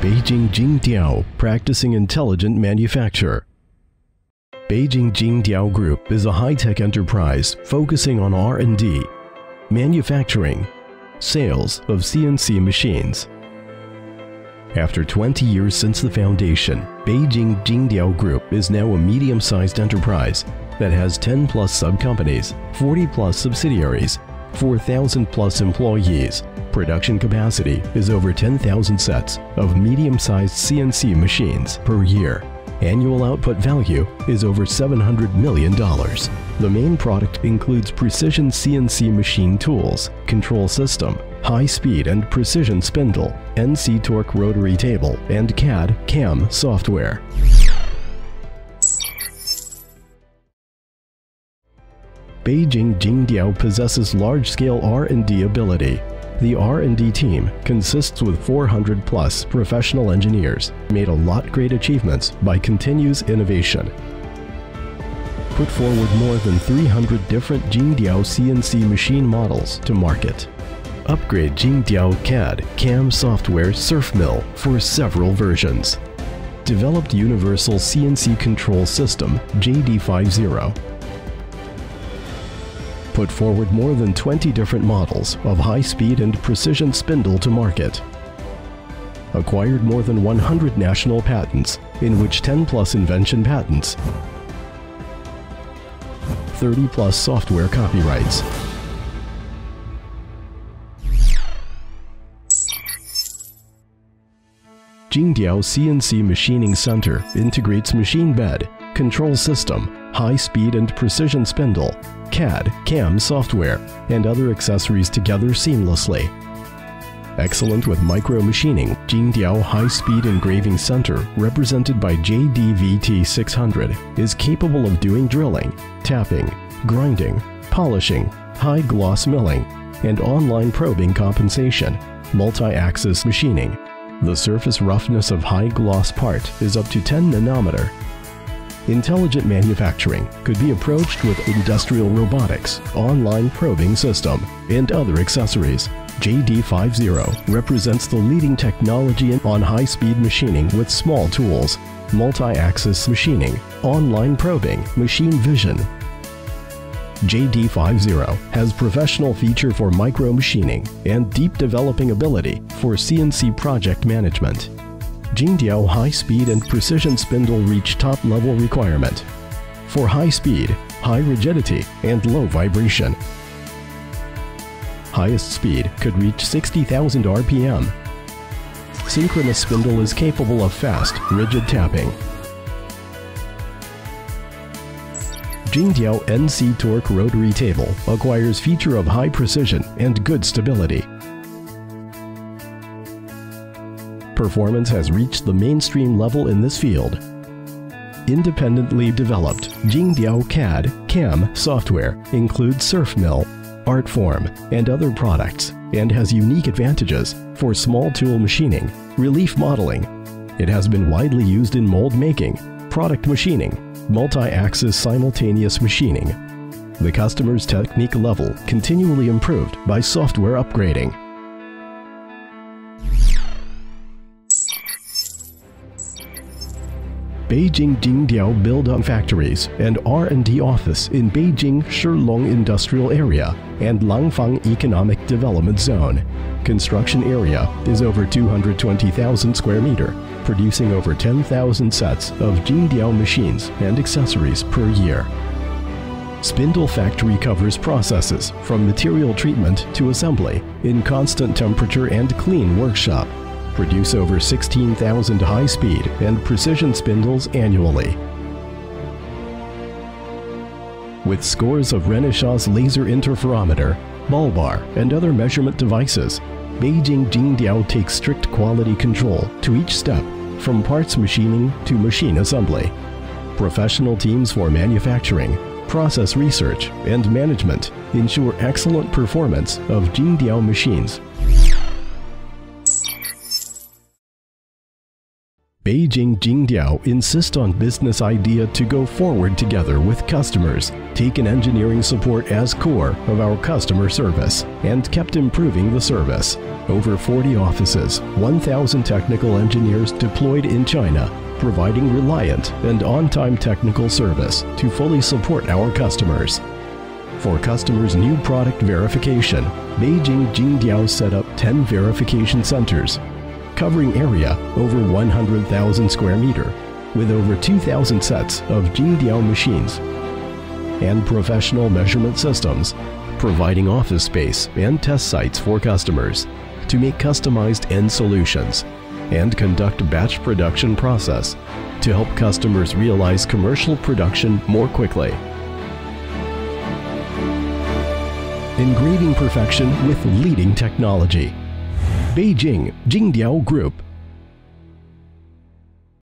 Beijing Jingdiao, practicing intelligent manufacture. Beijing Jingdiao Group is a high-tech enterprise focusing on R&D, manufacturing, sales of CNC machines. After 20 years since the foundation, Beijing Jingdiao Group is now a medium-sized enterprise that has 10 plus sub-companies, 40 plus subsidiaries, 4,000 plus employees. Production capacity is over 10,000 sets of medium-sized CNC machines per year. Annual output value is over $700 million. The main product includes precision CNC machine tools, control system, high-speed and precision spindle, NC torque rotary table, and CAD CAM software. Beijing Jingdiao possesses large-scale R&D ability. The R&D team consists with 400 plus professional engineers, made a lot great achievements by continuous innovation. Put forward more than 300 different Jingdiao CNC machine models to market. Upgrade Jingdiao CAD CAM software SurfMill for several versions. Developed Universal CNC Control System JD50 put forward more than 20 different models of high-speed and precision spindle to market. Acquired more than 100 national patents, in which 10 plus invention patents, 30 plus software copyrights. Jingdiao CNC Machining Center integrates machine bed, control system, high speed and precision spindle, CAD, CAM software, and other accessories together seamlessly. Excellent with micro machining, Jingdiao High Speed Engraving Center, represented by JDVT 600, is capable of doing drilling, tapping, grinding, polishing, high gloss milling, and online probing compensation, multi-axis machining. The surface roughness of high gloss part is up to 10 nanometer Intelligent manufacturing could be approached with industrial robotics, online probing system, and other accessories. JD50 represents the leading technology on high-speed machining with small tools, multi-axis machining, online probing, machine vision. JD50 has professional feature for micro machining and deep developing ability for CNC project management. Jingdiao high speed and precision spindle reach top level requirement for high speed, high rigidity, and low vibration. Highest speed could reach 60,000 RPM. Synchronous spindle is capable of fast, rigid tapping. Jingdiao NC Torque rotary table acquires feature of high precision and good stability. Performance has reached the mainstream level in this field. Independently developed Jingdiao CAD CAM software includes SurfMill, Artform, and other products, and has unique advantages for small tool machining, relief modeling. It has been widely used in mold making, product machining, multi-axis simultaneous machining. The customer's technique level continually improved by software upgrading. Beijing Jingdiao build-up factories and R&D office in Beijing Shilong Industrial Area and Langfang Economic Development Zone. Construction area is over 220,000 square meter, producing over 10,000 sets of Jingdiao machines and accessories per year. Spindle Factory covers processes from material treatment to assembly in constant temperature and clean workshop produce over 16,000 high-speed and precision spindles annually. With scores of Renishaws laser interferometer, ballbar, and other measurement devices, Beijing Jingdiao takes strict quality control to each step, from parts machining to machine assembly. Professional teams for manufacturing, process research, and management ensure excellent performance of Jingdiao machines Beijing Jingdiao insist on business idea to go forward together with customers, taken engineering support as core of our customer service, and kept improving the service. Over 40 offices, 1,000 technical engineers deployed in China, providing reliant and on-time technical service to fully support our customers. For customers' new product verification, Beijing Jingdiao set up 10 verification centers covering area over 100,000 square meter, with over 2,000 sets of Jingdiao machines and professional measurement systems, providing office space and test sites for customers to make customized end solutions and conduct batch production process to help customers realize commercial production more quickly. Engraving perfection with leading technology. Beijing Jingdiao Group